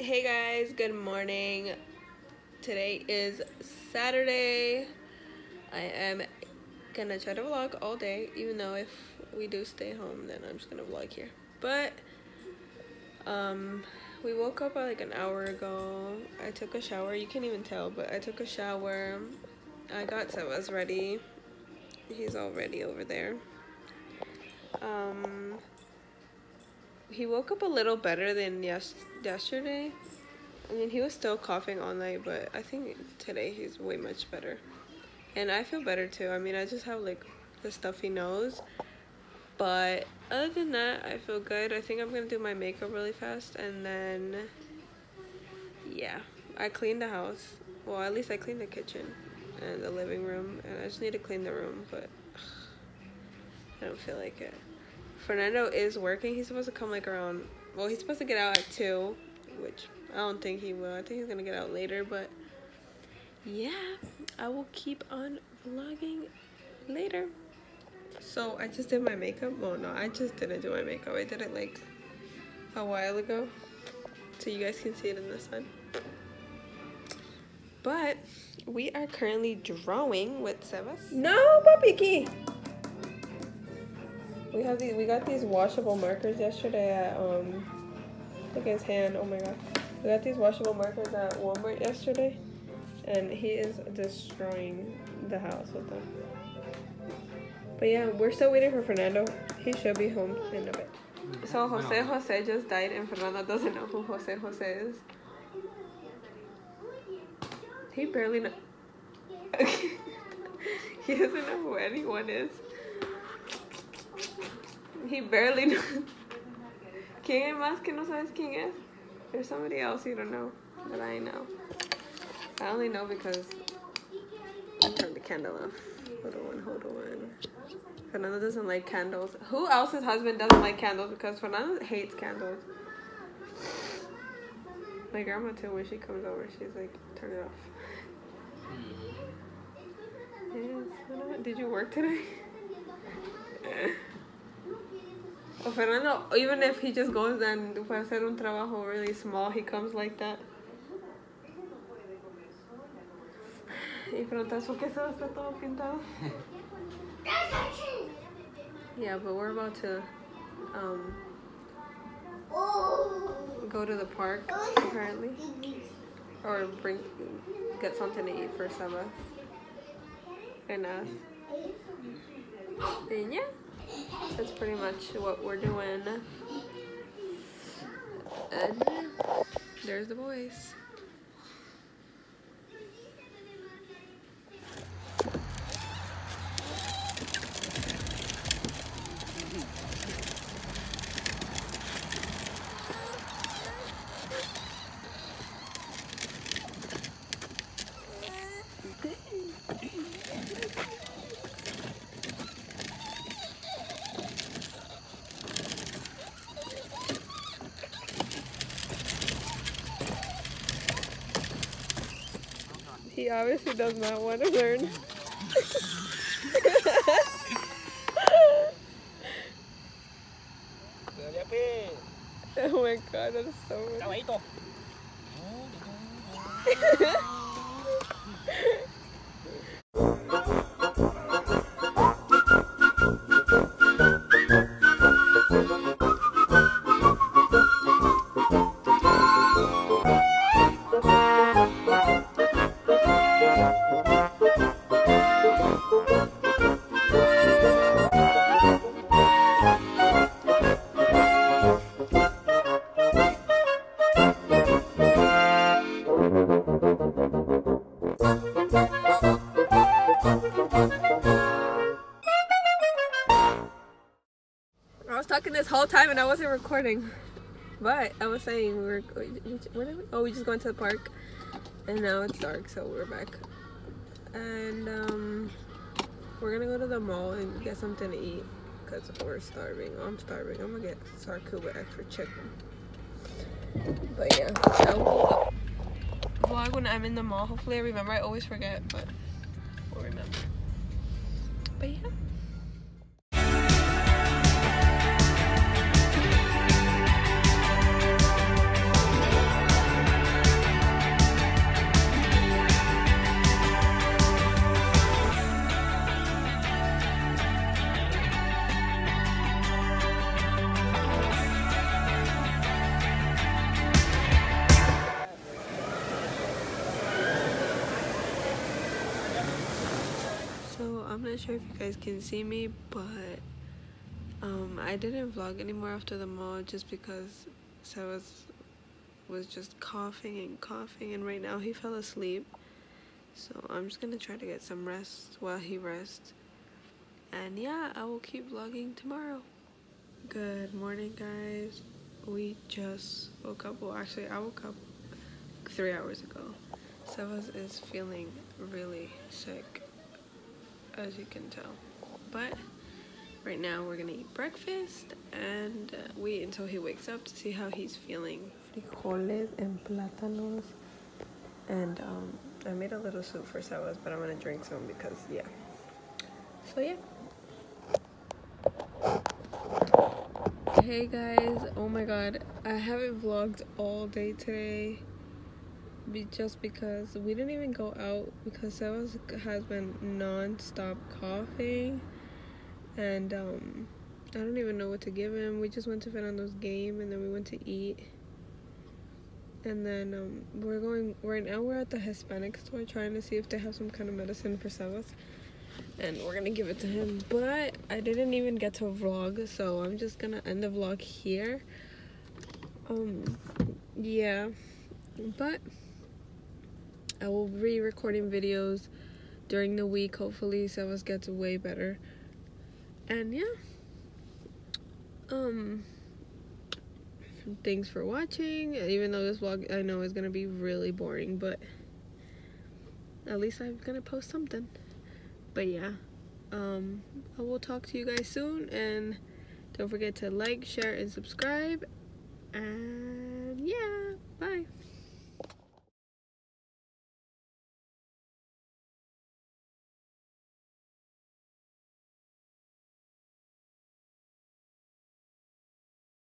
Hey guys, good morning. Today is Saturday. I am gonna try to vlog all day, even though if we do stay home, then I'm just gonna vlog here. But um, we woke up like an hour ago. I took a shower. You can't even tell, but I took a shower. I got Sebas ready. He's already over there. Um, he woke up a little better than yes yesterday. I mean, he was still coughing all night, but I think today he's way much better. And I feel better too. I mean, I just have like the stuffy nose. But other than that, I feel good. I think I'm gonna do my makeup really fast and then, yeah. I cleaned the house. Well, at least I cleaned the kitchen and the living room. And I just need to clean the room, but ugh, I don't feel like it. Fernando is working. He's supposed to come like around, well, he's supposed to get out at 2, which I don't think he will. I think he's gonna get out later, but yeah, I will keep on vlogging later. So I just did my makeup. Well, no, I just didn't do my makeup. I did it like a while ago, so you guys can see it in the sun. But we are currently drawing with Sebas. No, Papiki. We have these. We got these washable markers yesterday at um. Look at his hand. Oh my god. We got these washable markers at Walmart yesterday, and he is destroying the house with them. But yeah, we're still waiting for Fernando. He should be home in a bit. So Jose Jose just died, and Fernando doesn't know who Jose Jose is. He barely know. he doesn't know who anyone is. He barely knows. ¿Quién es más que no sabes quién es? There's somebody else you don't know that I know. I only know because I turned the candle off. Hold on, hold on. Fernando doesn't like candles. Who else's husband doesn't like candles? Because Fernando hates candles. My grandma too, when she comes over, she's like, turn it off. Hmm. Yes, did you work today? Oh, Fernando, even if he just goes and a hacer un trabajo really small, he comes like that. Y qué se todo pintado. Yeah, but we're about to um, go to the park apparently, or bring get something to eat for Saba and us. And yeah, that's pretty much what we're doing. And there's the boys. He obviously does not want to learn. oh my god, that is so weird. talking this whole time and I wasn't recording. But I was saying we were where did we? Oh, we just went to the park, and now it's dark, so we're back. And um, we're gonna go to the mall and get something to eat because we're starving. I'm starving. I'm gonna get with extra chicken. But yeah, I'll vlog when I'm in the mall. Hopefully, I remember. I always forget, but we'll remember. But yeah. Not sure if you guys can see me, but um, I didn't vlog anymore after the mall just because Sebas was just coughing and coughing, and right now he fell asleep. So I'm just gonna try to get some rest while he rests. And yeah, I will keep vlogging tomorrow. Good morning, guys. We just woke up. Well, actually, I woke up three hours ago. Sebas is feeling really sick, as you can tell. But right now we're gonna eat breakfast and uh, wait until he wakes up to see how he's feeling. Frijoles and plátanos. And um, I made a little soup for Sebas, but I'm gonna drink some because yeah. So yeah. Hey guys, oh my god, I haven't vlogged all day today be just because we didn't even go out because Sebas has been non-stop coughing and um I don't even know what to give him. We just went to Fernando's game and then we went to eat. And then um, we're going right now we're at the Hispanic store trying to see if they have some kind of medicine for Sebas. And we're gonna give it to him. But I didn't even get to vlog, so I'm just gonna end the vlog here. Um yeah. But I will be recording videos during the week. Hopefully, Sebas gets way better. And yeah. Um. Thanks for watching. Even though this vlog I know is gonna be really boring, but at least I'm gonna post something. But yeah. Um, I will talk to you guys soon and don't forget to like, share, and subscribe. And.